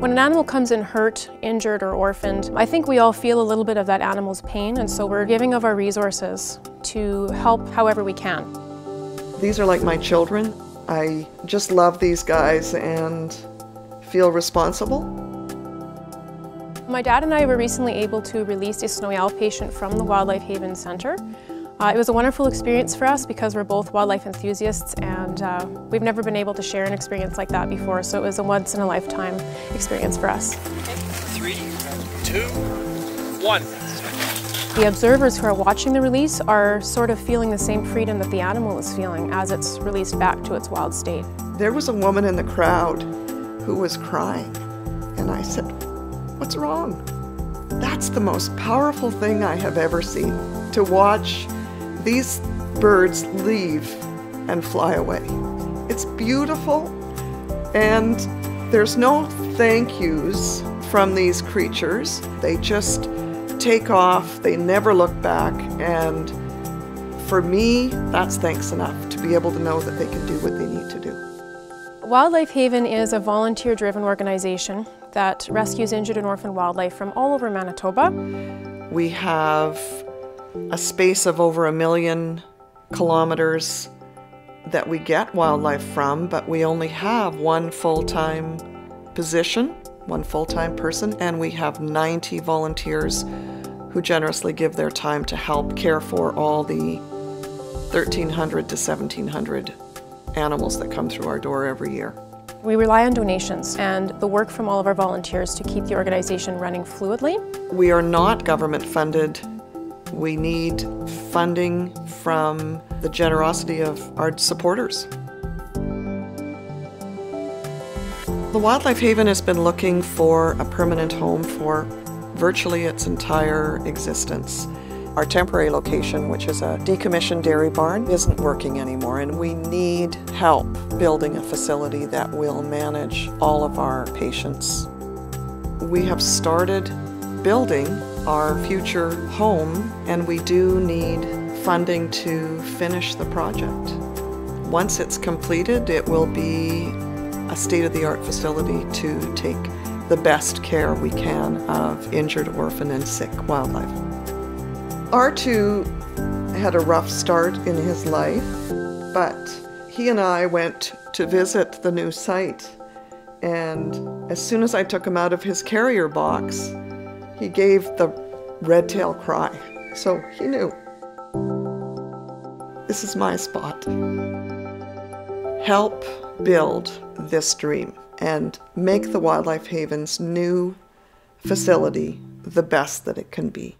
When an animal comes in hurt, injured, or orphaned, I think we all feel a little bit of that animal's pain, and so we're giving of our resources to help however we can. These are like my children. I just love these guys and feel responsible. My dad and I were recently able to release a snowy owl patient from the Wildlife Haven Centre. Uh, it was a wonderful experience for us because we're both wildlife enthusiasts and uh, we've never been able to share an experience like that before, so it was a once in a lifetime experience for us. Three, two, one. The observers who are watching the release are sort of feeling the same freedom that the animal is feeling as it's released back to its wild state. There was a woman in the crowd who was crying, and I said, What's wrong? That's the most powerful thing I have ever seen to watch these birds leave and fly away. It's beautiful, and there's no thank yous from these creatures. They just take off, they never look back, and for me, that's thanks enough to be able to know that they can do what they need to do. Wildlife Haven is a volunteer driven organization that rescues injured and orphaned wildlife from all over Manitoba. We have a space of over a million kilometers that we get wildlife from, but we only have one full time position, one full time person, and we have 90 volunteers who generously give their time to help care for all the 1,300 to 1,700 animals that come through our door every year. We rely on donations and the work from all of our volunteers to keep the organization running fluidly. We are not government funded we need funding from the generosity of our supporters. The Wildlife Haven has been looking for a permanent home for virtually its entire existence. Our temporary location, which is a decommissioned dairy barn, isn't working anymore, and we need help building a facility that will manage all of our patients. We have started building our future home, and we do need funding to finish the project. Once it's completed, it will be a state-of-the-art facility to take the best care we can of injured, orphan, and sick wildlife. R2 had a rough start in his life, but he and I went to visit the new site, and as soon as I took him out of his carrier box, he gave the red tail cry. So he knew. This is my spot. Help build this dream and make the Wildlife Haven's new facility the best that it can be.